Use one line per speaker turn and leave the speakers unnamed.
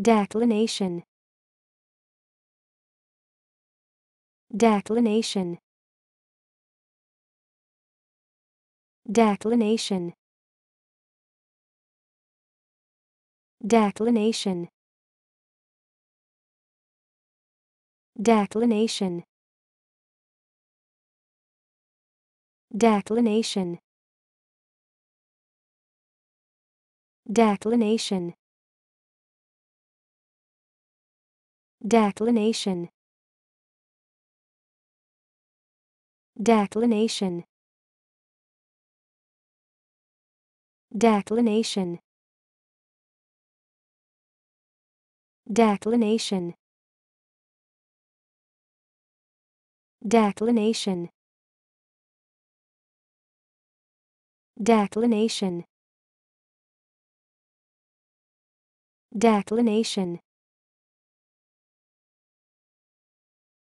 declination. Declination. Declination. Declination. Declination. Declination. Declination declination. Declination. Declination. Declination. Declination. Declination. Declination